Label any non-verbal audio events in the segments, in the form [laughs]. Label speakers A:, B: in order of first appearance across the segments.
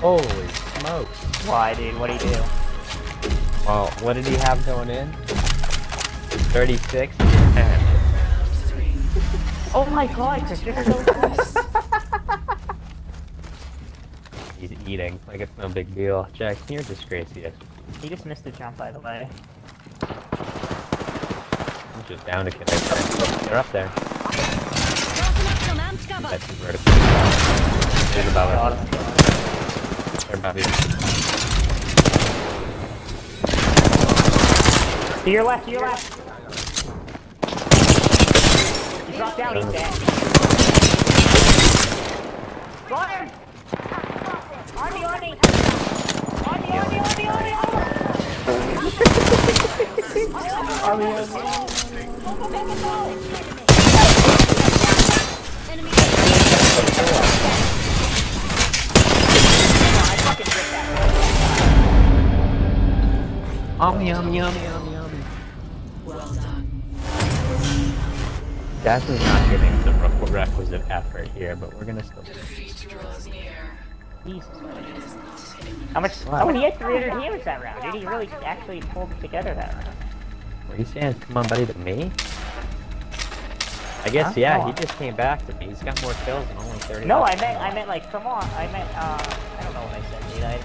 A: Holy smokes.
B: Why, dude? What do you do?
A: Well, what did he have going in? 36 10. [laughs]
B: Oh my god, Chris, you're so close.
A: He's eating, like it's no big deal. Jack, you're disgracious.
B: You just missed the jump, by the way.
A: I'm just down to connect. They're up there. That's his vertical. There's above You.
B: To your left, to your left. He dropped down, he's dead. Fire! On me, on me! On me, on me, on me, on me, on me! I [laughs]
A: Um, yum, yum, yum, yum. Definitely not giving the requisite effort here, but we're gonna still.
B: Jesus. How much? Oh, he had 300 healers that round. Dude, he really actually pulled it together that round.
A: What are you saying? Come on, buddy, to me? I guess,
B: Huh?
A: yeah,
B: Oh.
A: he just came back to me. He's got more kills and only 30.
B: No, I meant, I meant like, come on. I meant, uh, I don't know what I said, dude. I,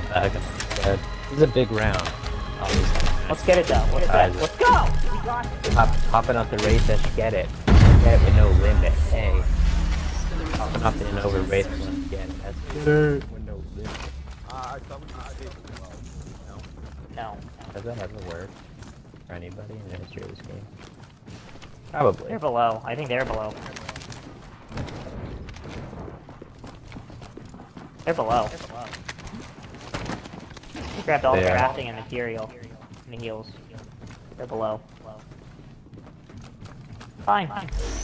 A: Going back and instead. This is a big round. Obviously.
B: let's get it though. Let's,
A: Size uh,
B: let's go. We got it.
A: Hop, hopping off the race, let's get it. Get it with no limit. Hey. Hopping off in over race, let's get it. That's good. With no limit.
B: No.
A: Does that ever work for anybody in the history of this game? Probably.
B: They're below. I think they're below. They're below. He grabbed all the
A: They are.
B: crafting and material. And the heals. They're below. Fine.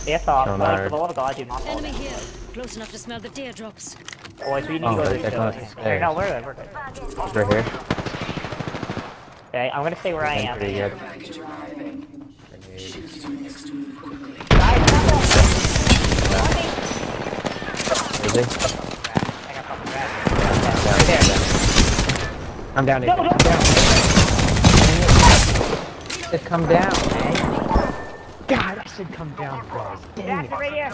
B: They thought,
A: Don't
B: like,
A: matter.
B: for the love of God, do not
C: Enemy here. Close enough to smell the teardrops.
B: Oh, Boys, we need
A: Oh,
B: to go to the
A: us to stairs.
B: No, we're good, we're good.
A: He's right here.
B: Okay, I'm gonna stay where I
A: Doing
B: am.
A: pretty good.
B: Guys,
A: Grenade.
B: come on!
A: Is he?
B: I got fucking grabbed. Right there.
A: I'm down,
B: No,
A: Nathan.
B: no,
A: I'm down. Just come down, man. God, I said come down, guys. Dang it.
B: right here.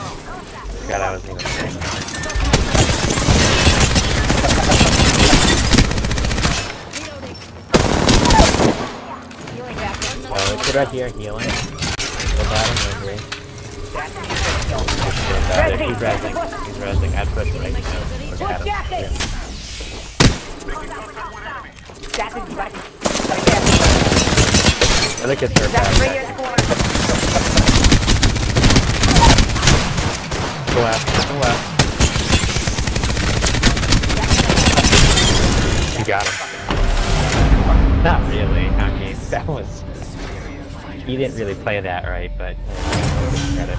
A: God, I wasn't even saying
B: Healing Jackson.
A: Well, it's right here, healing. Go bottom, no green.
B: Jackson, you should kill.
A: Go bottom. He's resing. He's resing. I'd push right now. Look
B: Push
A: at him.
B: Jackson!
A: Yeah.
B: Jackson, you gotta, you get him.
A: I look at her
B: Jackson, right here in the corner.
A: Go left. Go left. You got him. Not really. I mean, [laughs] that was. He didn't really play that right, but. Credit.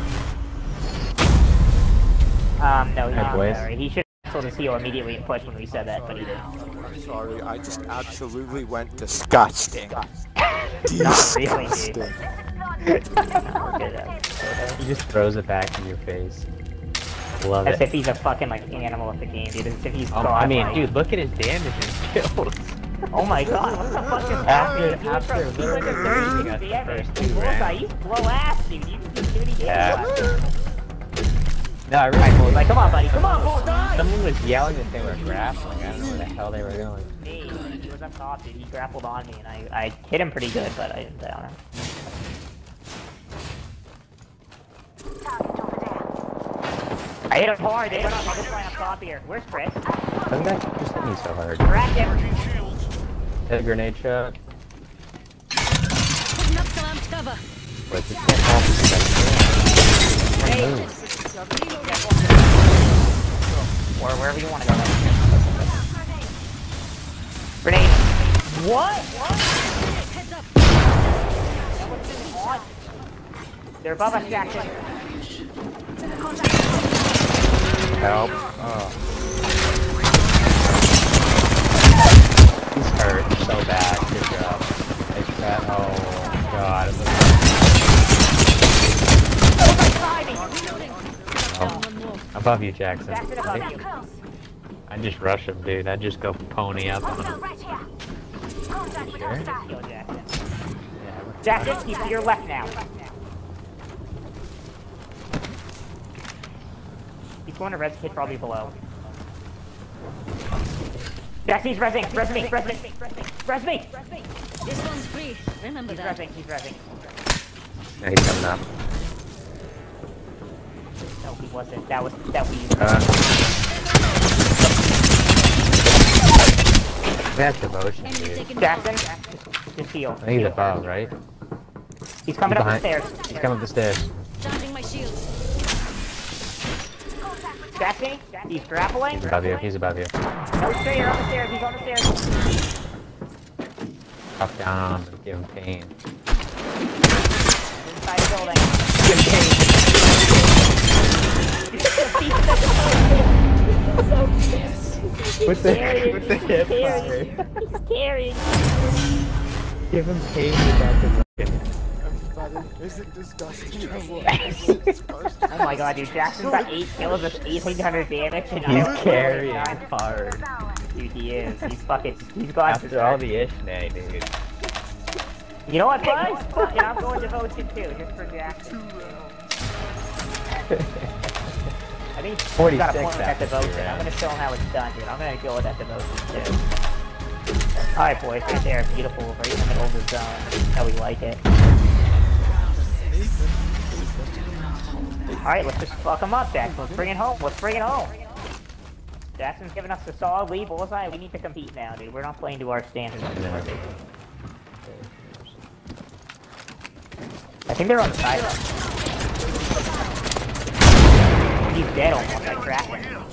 B: Um, no,
A: Hey,
B: no,
A: boys.
B: He should have told his heal immediately and push when we said that, but he didn't.
D: I'm sorry, I just absolutely went disgusting. [laughs]
B: Not really,
D: Disgusting.
B: dude. [laughs]
A: He just throws it back in your face. Love
B: As
A: it.
B: if he's a fucking like animal of the game, dude. As if he's
A: um,
B: God.
A: I mean,
B: like-
A: dude, look at his damage and [laughs] kills.
B: Oh my god, what the fuck is
A: After-
B: happening? He went
A: after
B: from 230
A: literally got the
B: damage
A: first
B: to
A: two
B: bullseye.
A: rounds.
B: You blow ass, dude. You didn't do any damage.
A: Yeah. No, I
B: Alright,
A: really.
B: Like, come on, buddy. Come on, bullseye!
A: Someone was yelling that they were grappling. I don't know where the hell they were going.
B: Me, he was up top, dude. He grappled on me, and I, I hit him pretty good, but I didn't down him. I hit him hard. They went on this line up top here. Where's Chris?
A: Doesn't that just hit me so hard?
B: Cracked him.
A: Hit a grenade shot.
C: Putting up some cover.
A: But you can't fall because
B: Hey. Wherever you want to go. Grenade. What? What?
C: Heads up.
B: That wasn't on. They're above us, Jackson.
A: Help. Above you, Jackson.
B: Jackson above you.
A: I just rush him, dude. I just go pony up on him.
E: right here. Contact with hostile.
B: Jackson.
A: Yeah,
B: Jackson, he's to your left now. He's going to res kid probably below. Jackson, he's resing, res me, res me, res me, res me.
C: This one's free. Remember
B: He's
C: that.
B: resing, he's resing.
A: Yeah, he's coming up.
B: No, he wasn't. That was, that was you.
A: Uh, that's devotion,
C: Enemy
A: dude.
C: taken
B: Jackson, just heal.
A: I think he's above, right?
B: He's coming up the stairs.
A: He's coming up the stairs.
C: Charging my shields.
B: Jackson, he's grappling.
A: He's above you. He's above you.
B: No, he's straight here on the stairs. He's on the stairs.
A: Drop down on him give him pain.
B: Inside the building.
A: With the, with the hip
B: Scary. He's scary.
A: Give him pain without the fucking.
D: Everybody, is it disgusting?
B: Oh my god, dude. Jackson's got 8 kills with 1800 damage and
A: He's
B: have
A: carrying
B: 49.
A: hard.
B: Dude, he is. He's fucking. He's got
A: After all the Ishnay, dude.
B: You know what, Buzz? Fuck it, I'm going to vote you too, just for Jackson. [laughs] I think he's
A: 46
B: got a point with that
A: after two
B: devotion. I'm gonna show him how it's done, dude. I'm gonna go with that devotion too. Alright, boys, right there. Beautiful, right in the middle of the zone. How we like it. Alright, let's just fuck him up, Jackson. Let's bring it home. Let's bring it home. Jackson's giving us a solid lead. Bullseye, we need to compete now, dude. We're not playing to our standards.
A: Yeah.
B: I think they're on the side. He's dead almost. I cracked him.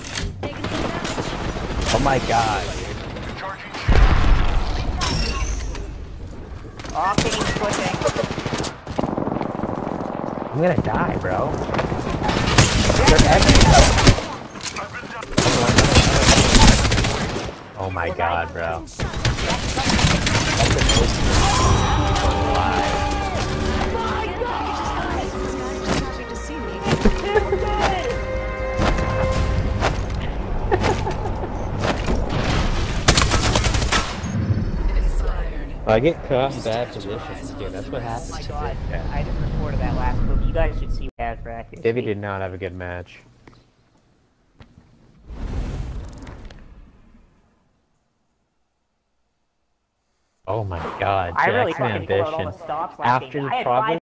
C: Taking some damage.
A: Oh my god.
B: Oh, pushing.
A: I'm gonna die, bro. Oh my god, bro. I get caught in bad positions, dude. That's what happens.
B: Oh my
A: to
B: god.
A: Div.
B: I just recorded that last movie. You guys should see bad practice.
A: Divvy did not have a good match. Oh my god,
B: I really
A: Jackson
B: fucking pulled all
A: ambition.
B: the stops last
A: After
B: game.
A: the
B: I had
A: problem